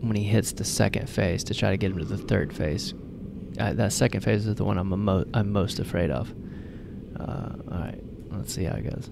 when he hits the second phase to try to get him to the third phase. Uh, that second phase is the one I'm mo- I'm most afraid of. Uh, all right, let's see how it goes.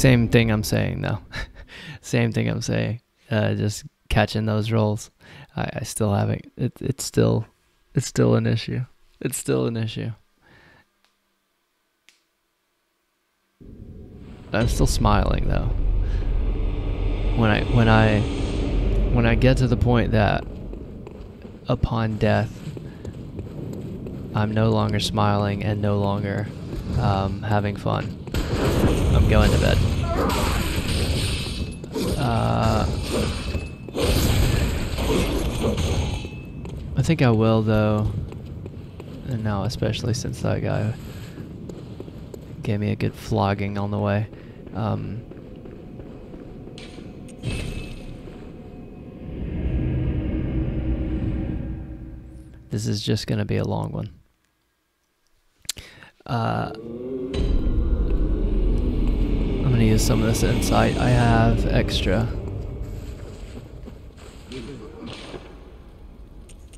Same thing I'm saying though. Same thing I'm saying. Uh, just catching those rolls. I, I still haven't. It, it's still, it's still an issue. It's still an issue. I'm still smiling though. When I when I when I get to the point that upon death I'm no longer smiling and no longer um, having fun. Going to bed. Uh, I think I will though. And now, especially since that guy gave me a good flogging on the way. Um, this is just going to be a long one. Uh, going to use some of this insight I have extra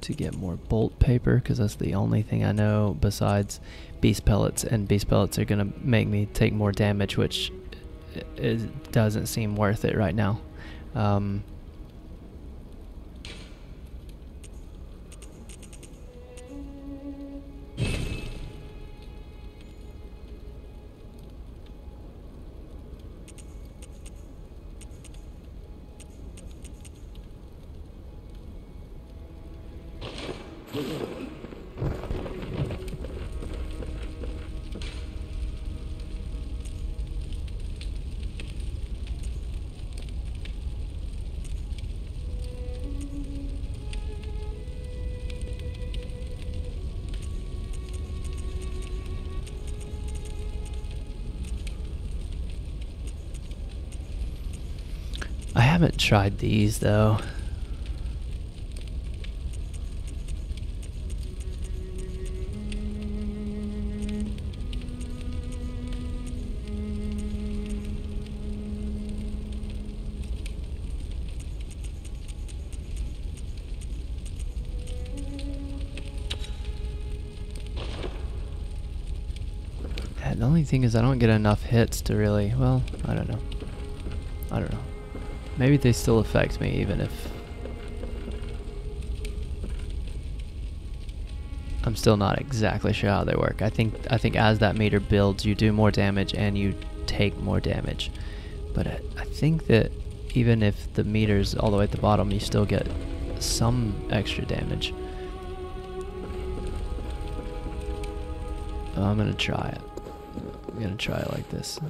to get more bolt paper because that's the only thing I know besides beast pellets and beast pellets are going to make me take more damage which it doesn't seem worth it right now. Um, tried these though. The only thing is I don't get enough hits to really, well, I don't know. I don't know. Maybe they still affect me even if I'm still not exactly sure how they work. I think I think as that meter builds, you do more damage and you take more damage. But I, I think that even if the meter's all the way at the bottom, you still get some extra damage. I'm gonna try it. I'm gonna try it like this.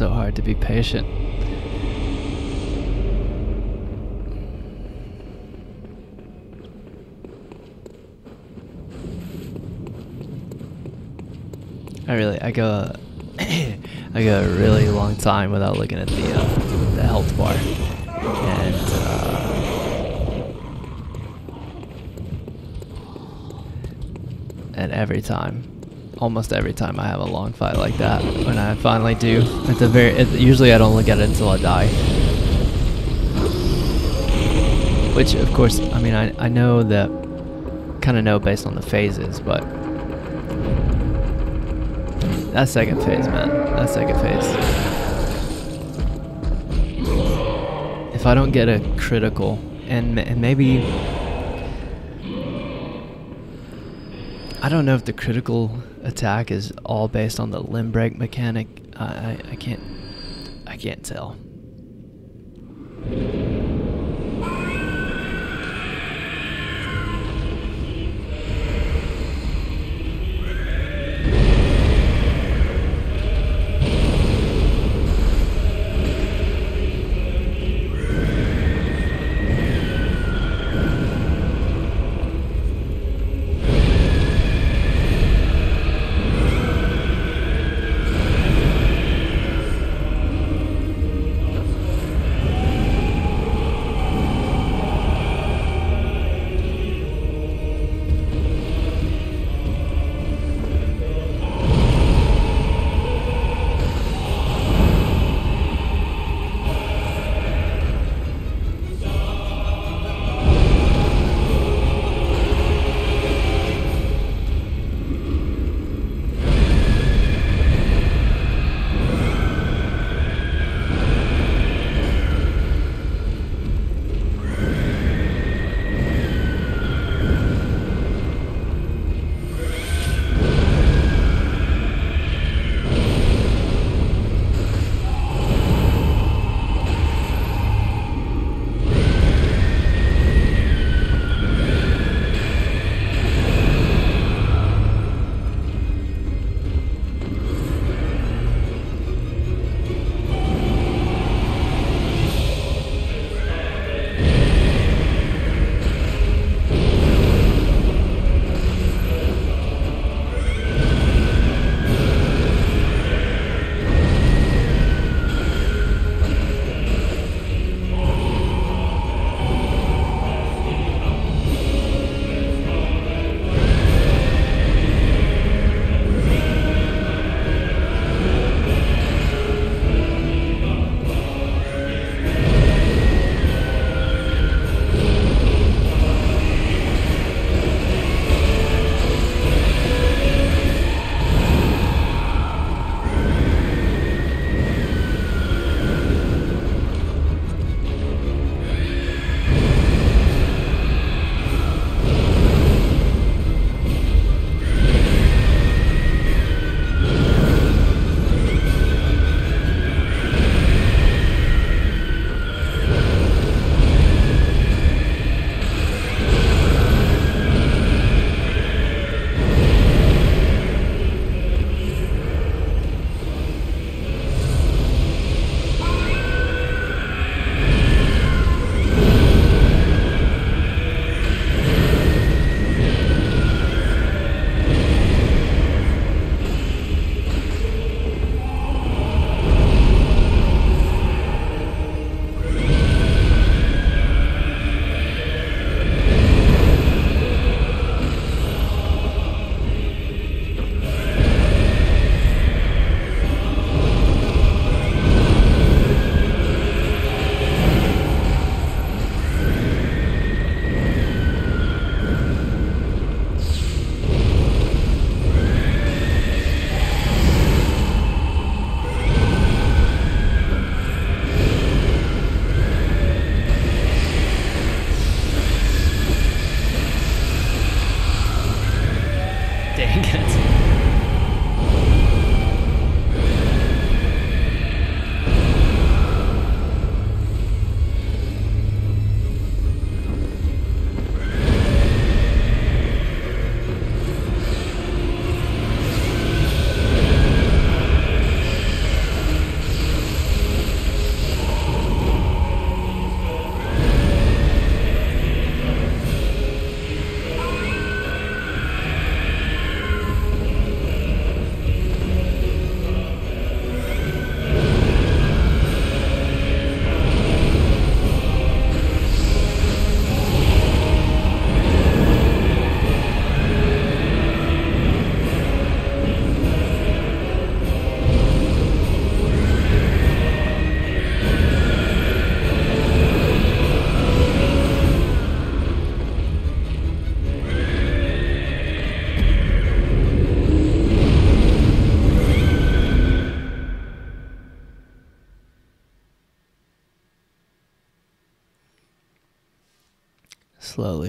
So hard to be patient. I really, I go, I go a really long time without looking at the uh, the health bar, and uh, and every time, almost every time I have a long fight like that, when I finally do, at the very, it, usually I don't look at it until I die. Which, of course, I mean, I, I know that, kind of know based on the phases, but that second phase, man. That second phase. If I don't get a critical, and, and maybe... I don't know if the critical attack is all based on the limb break mechanic. I, I, I can't... I can't tell.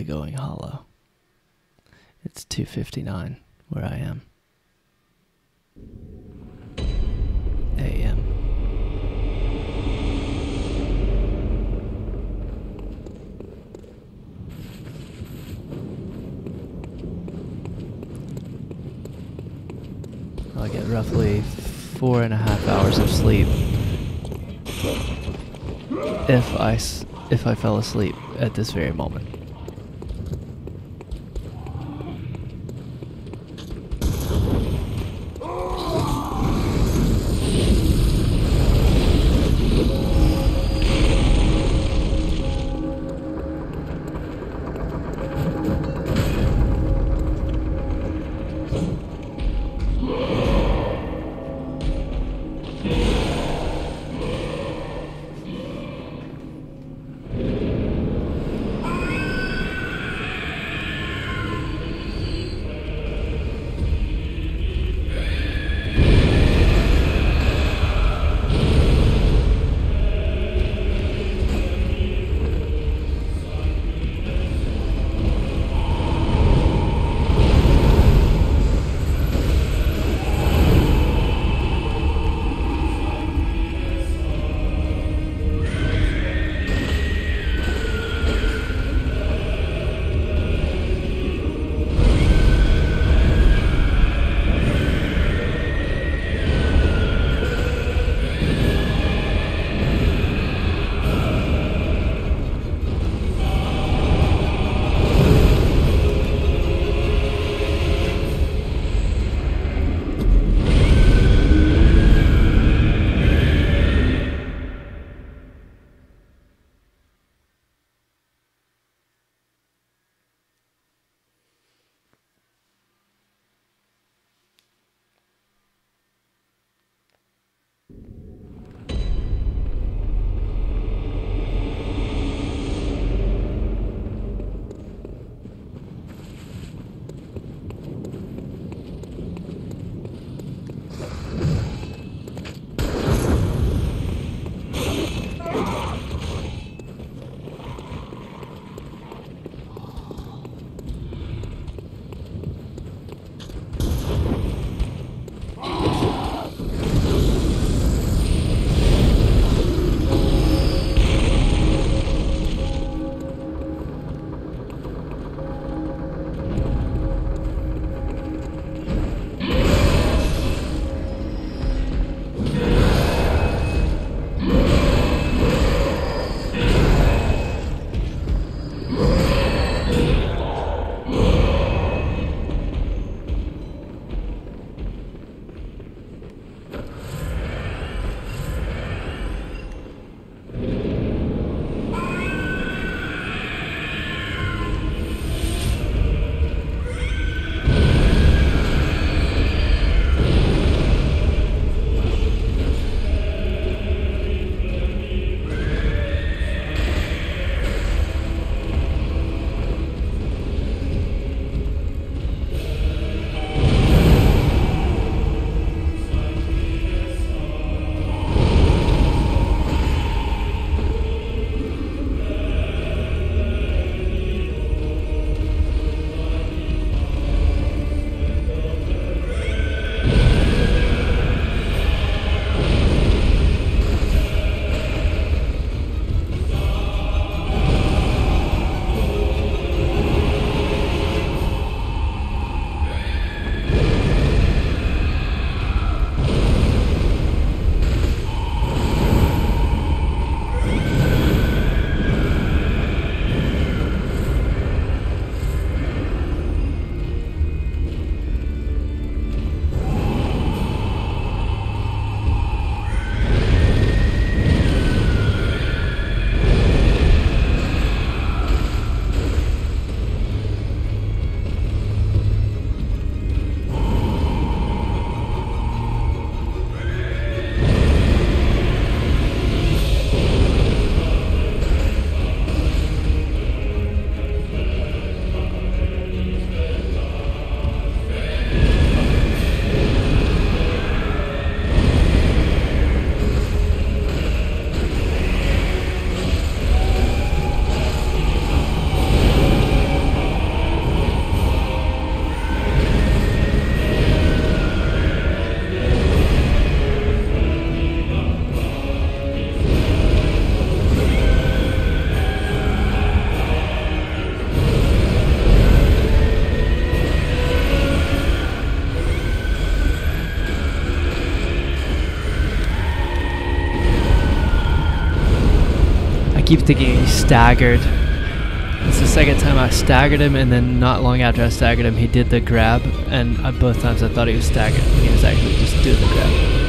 Slowly going hollow. It's 2:59 where I am. AM. I'll get roughly four and a half hours of sleep if I if I fell asleep at this very moment. Keep thinking he staggered. It's the second time I staggered him, and then not long after I staggered him, he did the grab, and I, both times I thought he was staggered. He was actually just doing the grab.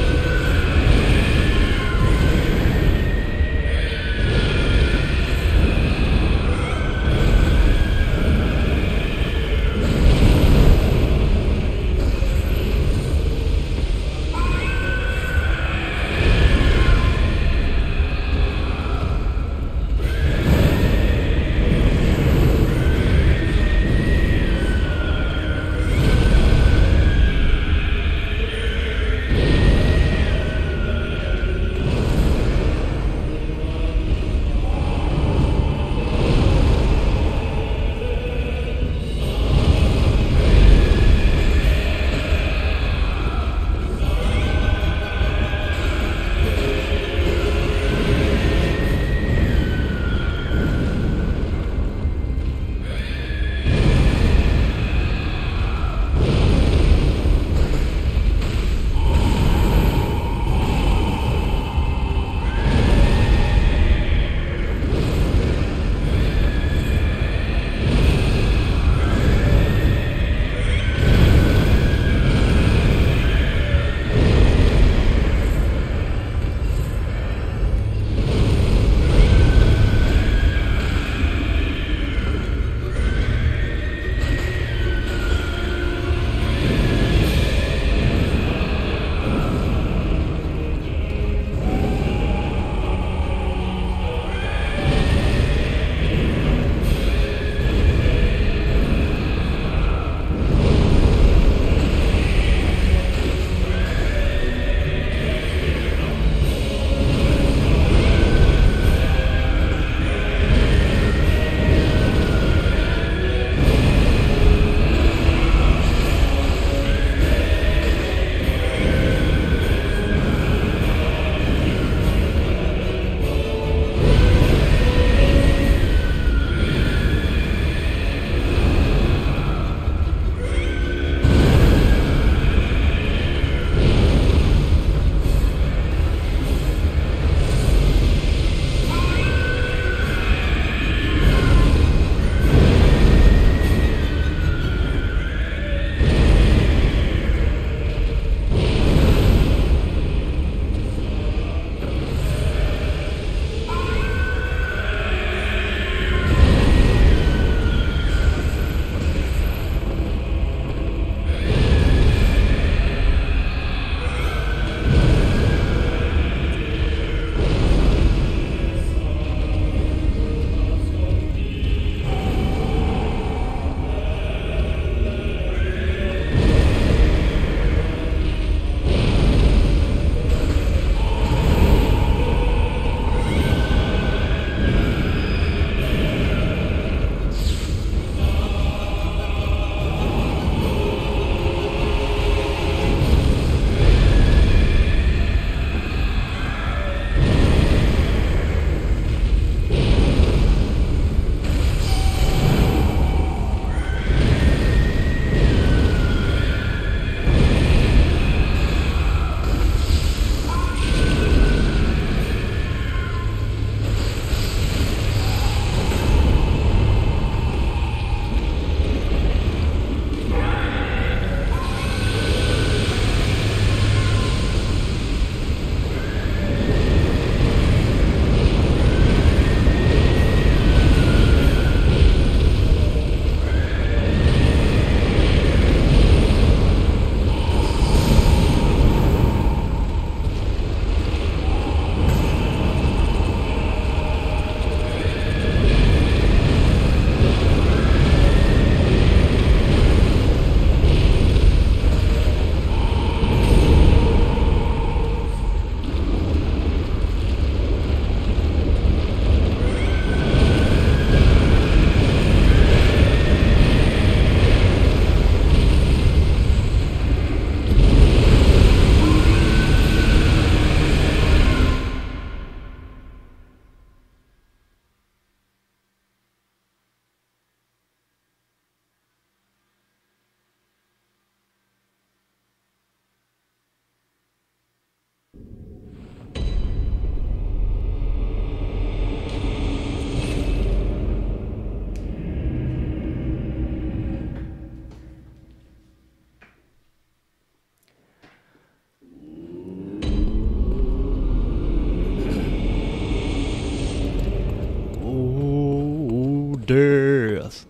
Death.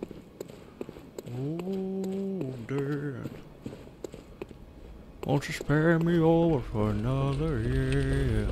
Oh, death. Won't you spare me over for another year?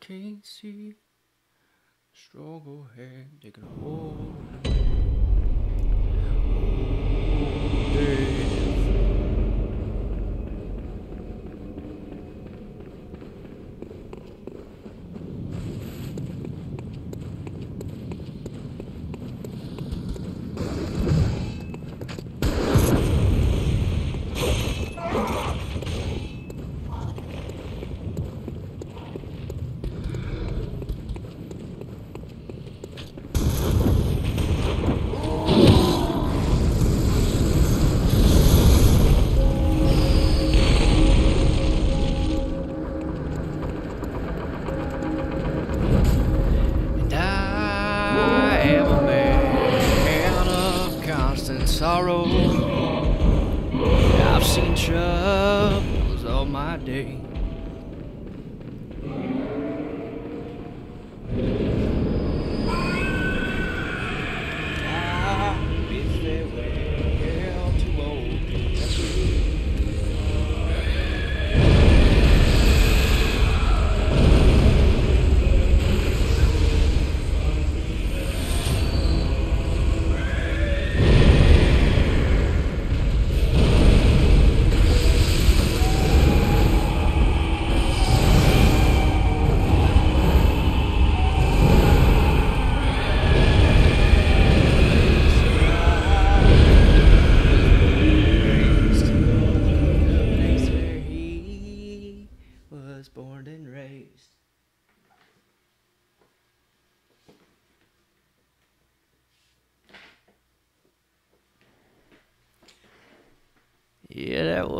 Can't see. Struggle head taking hold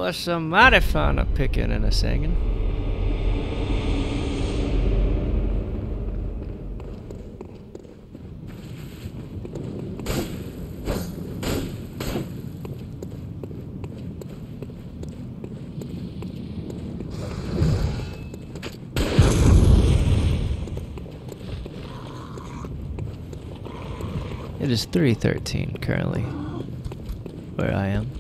was some mighty fun of picking and a singing. It is 3:13 currently where I am.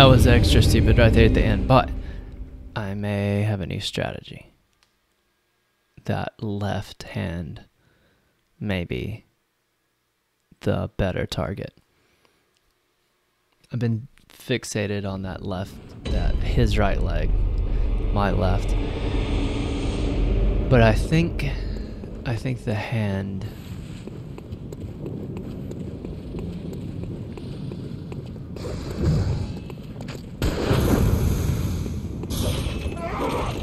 That was extra stupid right there at the end, but I may have a new strategy. That left hand may be the better target. I've been fixated on that left, that his right leg, my left. But I think, I think the hand.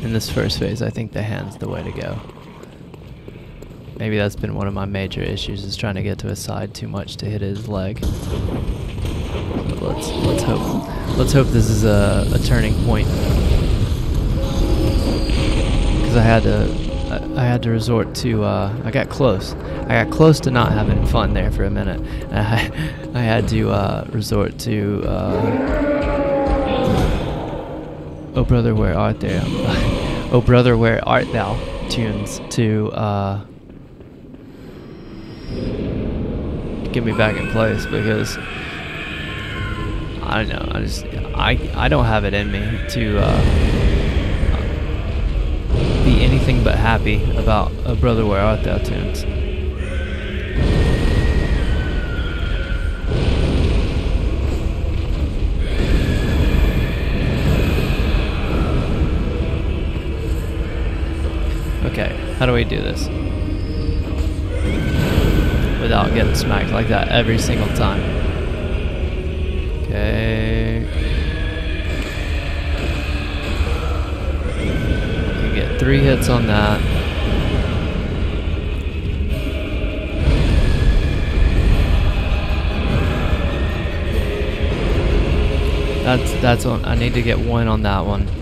In this first phase, I think the hand's the way to go. Maybe that's been one of my major issues is trying to get to his side too much to hit his leg. But let's let's hope let's hope this is a, a turning point. Because I had to I, had to resort to uh, I got close. I got close to not having fun there for a minute. I I had to uh, resort to uh, Oh brother, where art thou? oh brother, where art thou? Tunes to uh, get me back in place because I don't know. I just I I don't have it in me to uh, be anything but happy about a brother where art thou tunes. How do we do this? without getting smacked like that every single time. Okay. Get three hits on that. That's that's on. I need to get one on that one.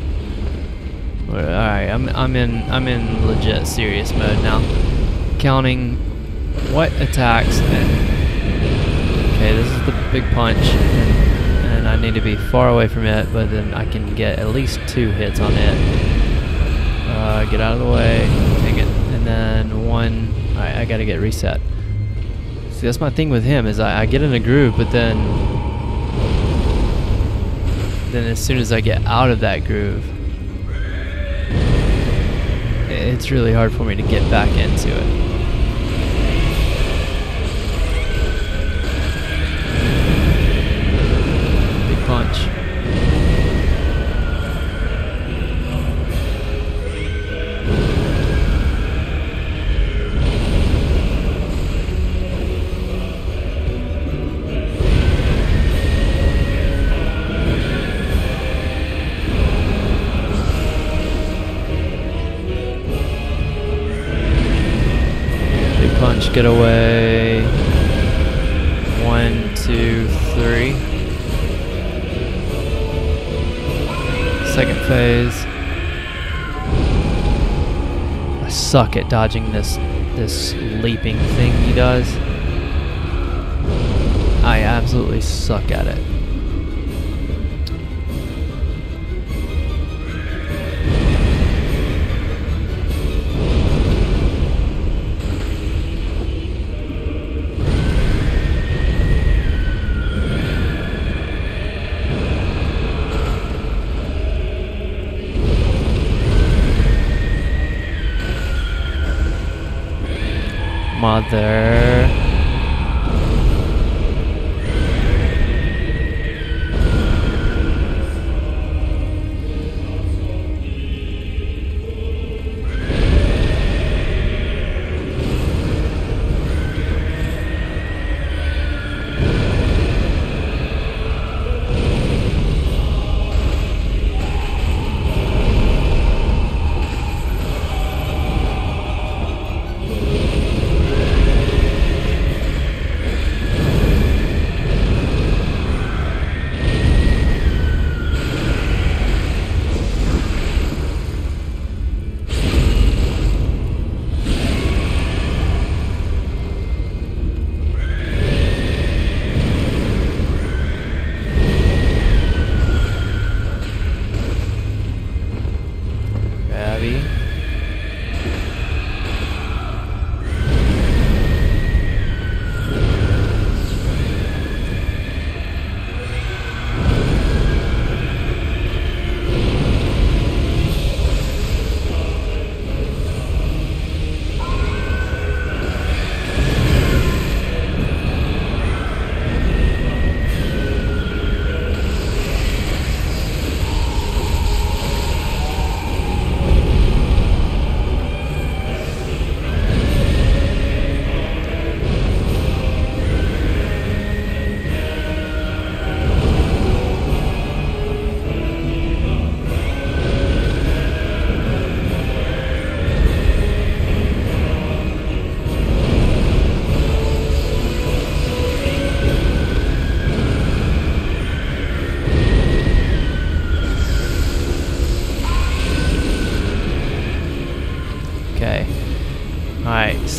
All right, I'm I'm in I'm in legit serious mode now. Counting what attacks and okay this is the big punch and, and, I need to be far away from it but then I can get at least two hits on it uh, get out of the way take it and then one alright I gotta get reset see that's my thing with him is I, I get in a groove but then then as soon as I get out of that groove it's really hard for me to get back into it get away. One, two, three. second phase. I suck at dodging this this leaping thing he does. I absolutely suck at it. Mother.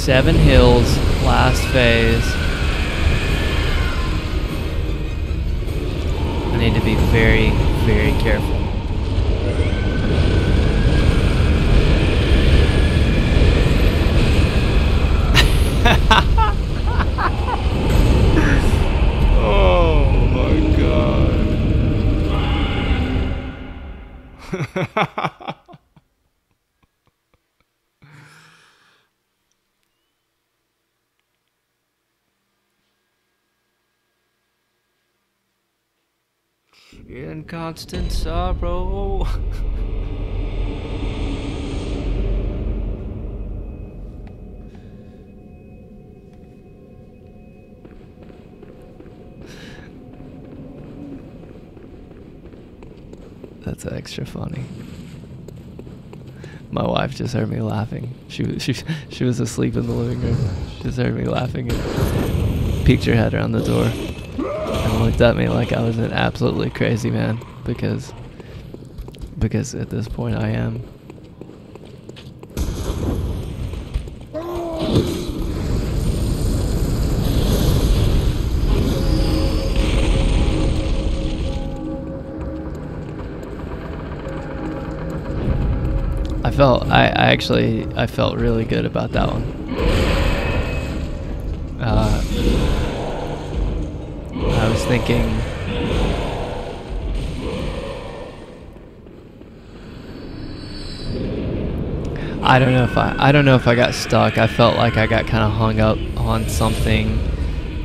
Seven That's extra funny. My wife just heard me laughing. She was she, she was asleep in the living room. She just heard me laughing and peeked her head around the door and looked at me like I was an absolutely crazy man because because at this point I am. Felt I, I actually I felt really good about that one. Uh, I was thinking I don't know if I I don't know if I got stuck. I felt like I got kind of hung up on something.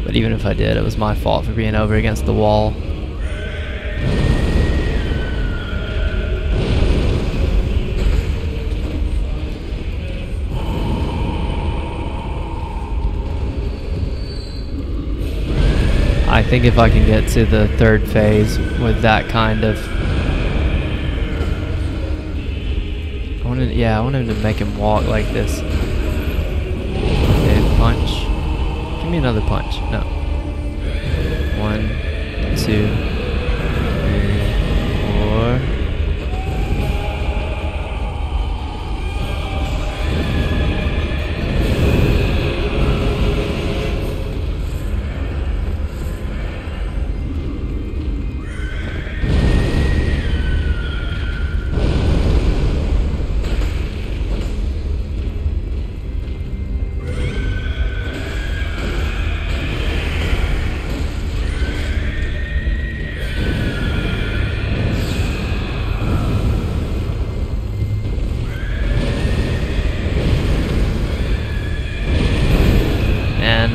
But even if I did, it was my fault for being over against the wall. Think if I can get to the third phase with that kind of I wanted yeah, I wanted to make him walk like this. Okay, punch. Give me another punch. No. One, two,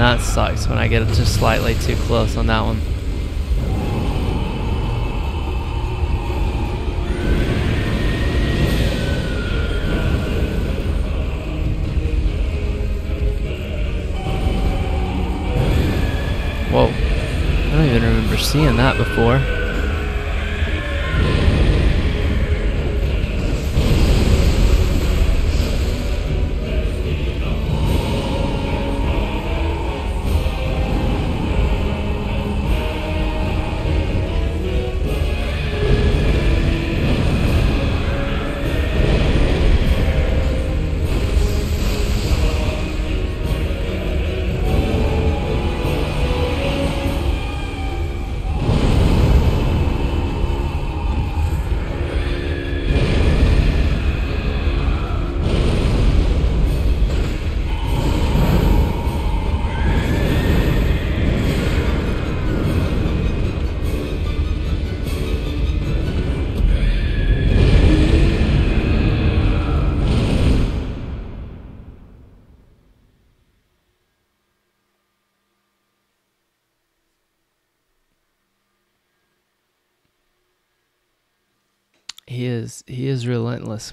that sucks when I get just slightly too close on that one. Whoa. I don't even remember seeing that before.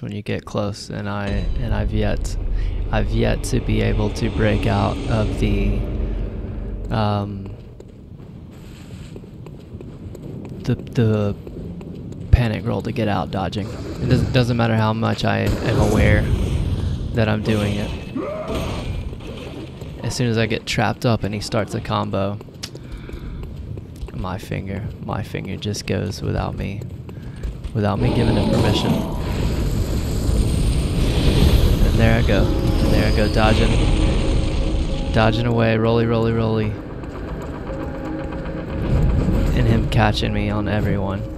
When you get close and I and I've yet I've yet to be able to break out of the um the the panic roll to get out dodging. It doesn't doesn't matter how much I am aware that I'm doing it. As soon as I get trapped up and he starts a combo, my finger, my finger just goes without me without me giving it permission. And there I go. And there I go dodging. dodging away, roly, roly, roly. And him catching me on everyone.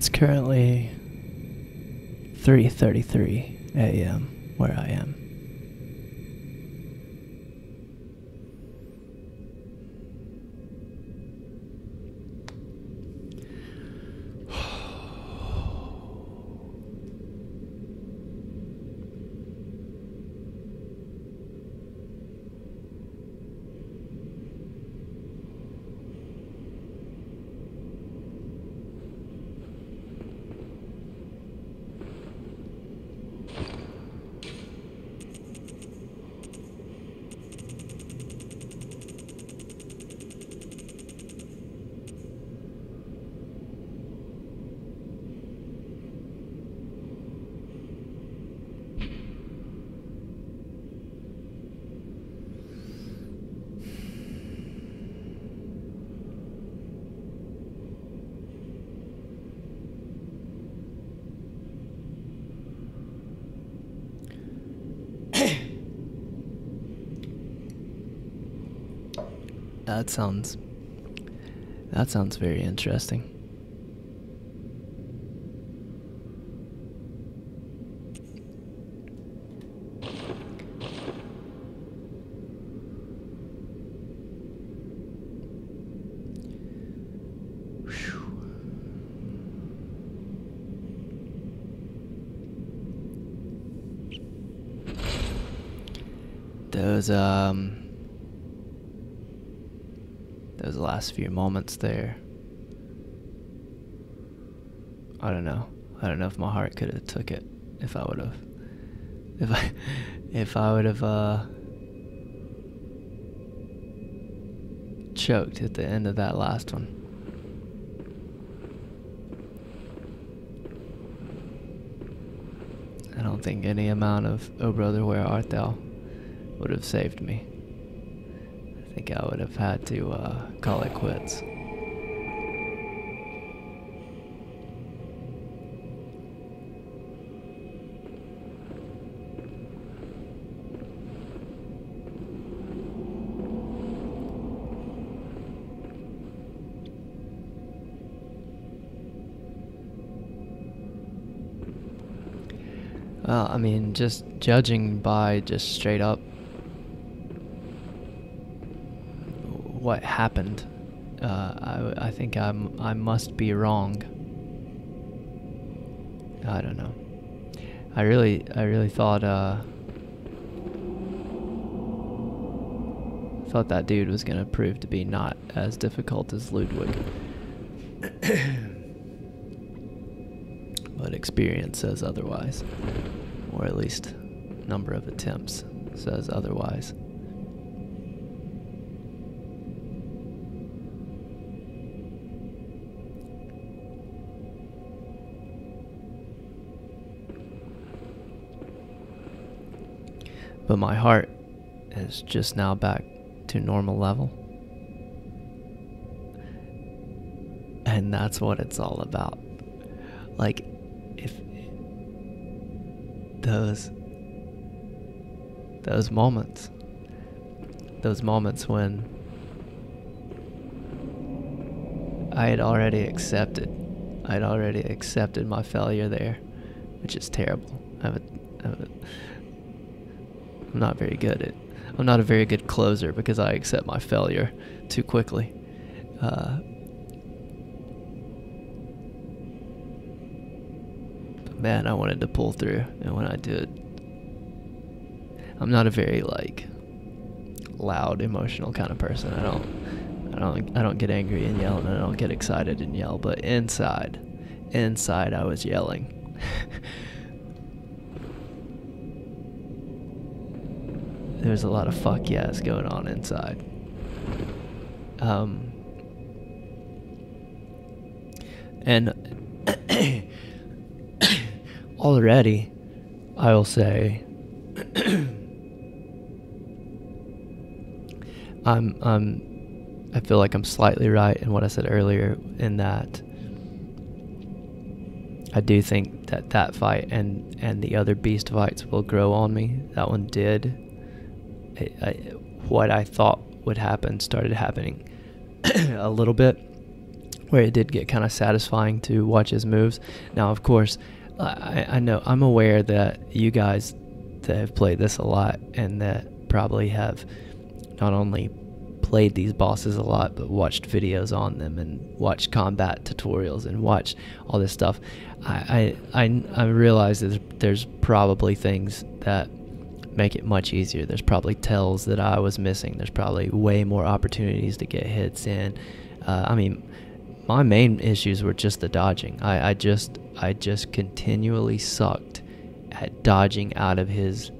It's currently 3:33 a.m. where I am. That sounds that sounds very interesting. Those um those last few moments there. I don't know. I don't know if my heart could have took it if I would have if I if I would have uh choked at the end of that last one. I don't think any amount of Oh Brother Where Art Thou would have saved me. I would have had to uh, call it quits. Well, I mean, just judging by just straight up what happened, uh, I, I think I'm I must be wrong. I don't know. I really I really thought uh, thought that dude was gonna prove to be not as difficult as Ludwig. but experience says otherwise, or at least number of attempts says otherwise. But my heart is just now back to normal level. And that's what it's all about. Like, if those those moments those moments when I had already accepted I had already accepted my failure there which is terrible I have a, I have a, I'm not very good at I'm not a very good closer because I accept my failure too quickly uh, man, I wanted to pull through, and when I did, I'm not a very like loud, emotional kind of person. I don't, I don't, I don't get angry and yell, and I don't get excited and yell. But inside, inside, I was yelling. There's a lot of fuck yes going on inside. Um, and already, I will say, I'm, I'm, I feel like I'm slightly right in what I said earlier in that I do think that that fight and, and the other beast fights will grow on me. That one did. I, what I thought would happen started happening a little bit, where it did get kind of satisfying to watch his moves. Now, of course, I, I know I'm aware that you guys that have played this a lot and that probably have not only played these bosses a lot, but watched videos on them and watched combat tutorials and watched all this stuff. I I I, I realize that there's probably things that make it much easier. There's probably tells that I was missing. There's probably way more opportunities to get hits in. Uh, I mean, my main issues were just the dodging. I, I just I just continually sucked at dodging out of his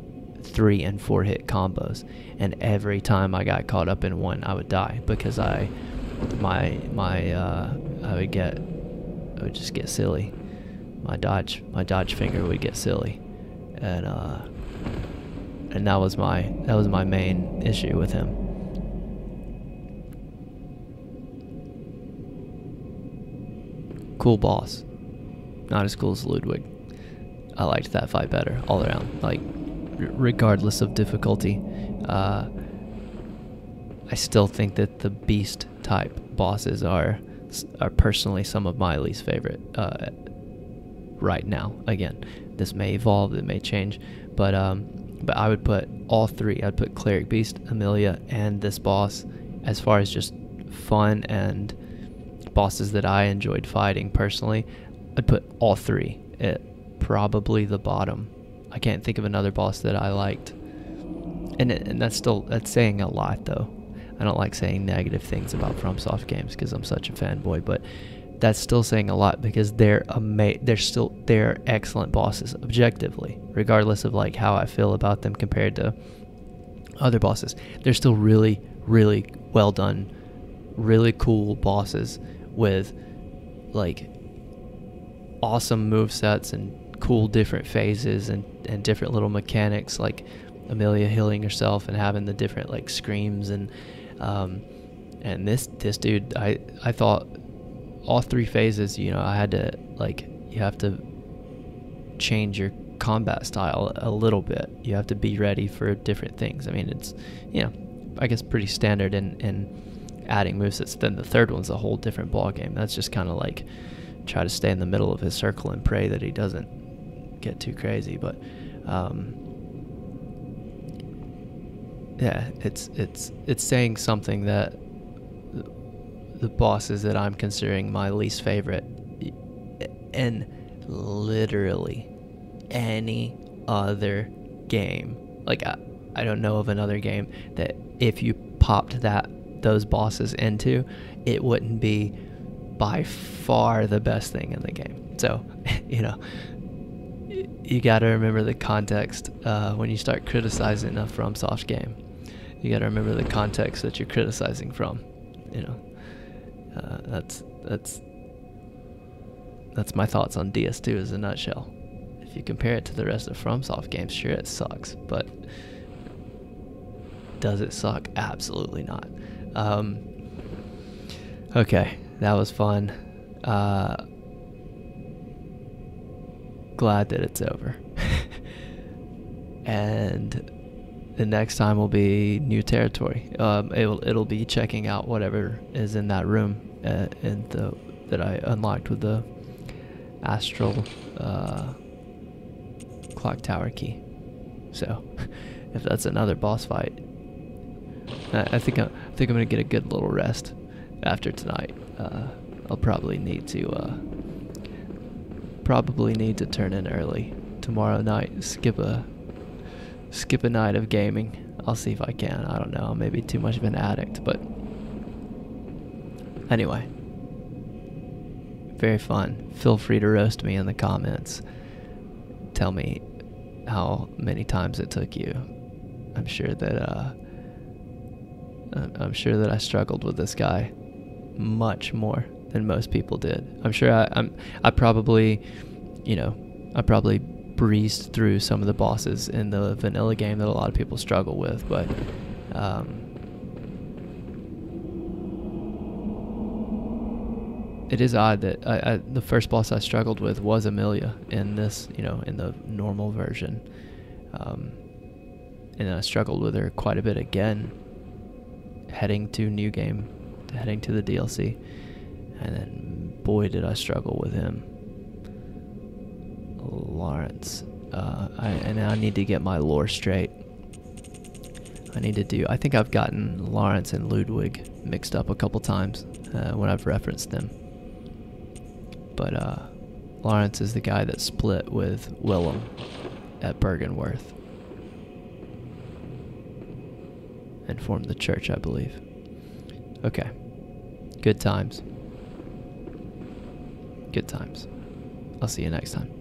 three and four hit combos and every time I got caught up in one I would die because I my my uh, I would get I would just get silly my dodge my dodge finger would get silly and uh and that was my that was my main issue with him cool boss not as cool as Ludwig I liked that fight better all around like regardless of difficulty. Uh, I still think that the beast type bosses are are personally some of my least favorite uh, right now. Again, this may evolve, it may change, but um, but I would put all three. I'd put cleric beast, Amelia, and this boss as far as just fun and bosses that I enjoyed fighting personally. I'd put all three at probably the bottom I can't think of another boss that I liked. And, it, and that's still that's saying a lot though. I don't like saying negative things about FromSoft games because I'm such a fanboy, but that's still saying a lot because they're ama- they're still they're excellent bosses objectively, regardless of like how I feel about them compared to other bosses. They're still really really well done, really cool bosses with like awesome move sets and cool different phases and, and different little mechanics like Amelia healing herself and having the different like screams and um, and this this dude I I thought all three phases you know I had to like you have to change your combat style a little bit. You have to be ready for different things. I mean it's you know I guess pretty standard in in adding movesets then the third one's a whole different ball game that's just kind of like try to stay in the middle of his circle and pray that he doesn't get too crazy, but um, yeah, it's it's it's saying something that the bosses that I'm considering my least favorite, and literally any other game, like I, I don't know of another game that if you popped that those bosses into, it wouldn't be by far the best thing in the game. So, you know, you got to remember the context uh, when you start criticizing a FromSoft game. You got to remember the context that you're criticizing from. You know, uh, that's that's that's my thoughts on DS2 as a nutshell. If you compare it to the rest of FromSoft games, sure it sucks, but does it suck? Absolutely not. Um, okay, that was fun. Uh, glad that it's over. and the next time will be new territory. Um, it'll it'll be checking out whatever is in that room uh, in the that I unlocked with the astral uh, clock tower key. So, if that's another boss fight, I, I think I, I think I'm gonna get a good little rest after tonight. Uh, I'll probably need to uh, probably need to turn in early tomorrow night. Skip a skip a night of gaming. I'll see if I can. I don't know. I'm maybe too much of an addict, but anyway. Very fun. Feel free to roast me in the comments. Tell me how many times it took you. I'm sure that uh, I'm sure that I struggled with this guy much more than most people did. I'm sure I, I'm I probably, you know, I probably breezed through some of the bosses in the vanilla game that a lot of people struggle with, but um, it is odd that I, I, the first boss I struggled with was Amelia in this, you know, in the normal version, um, and I struggled with her quite a bit again, heading to new game, heading to the DLC And then, boy, did I struggle with him. Laurence. Uh, I, and I need to get my lore straight. I need to do. I think I've gotten Laurence and Ludwig mixed up a couple times uh, when I've referenced them. But uh, Laurence is the guy that split with Willem at Byrgenwerth and formed the church, I believe. Okay. Good times. Good times. I'll see you next time.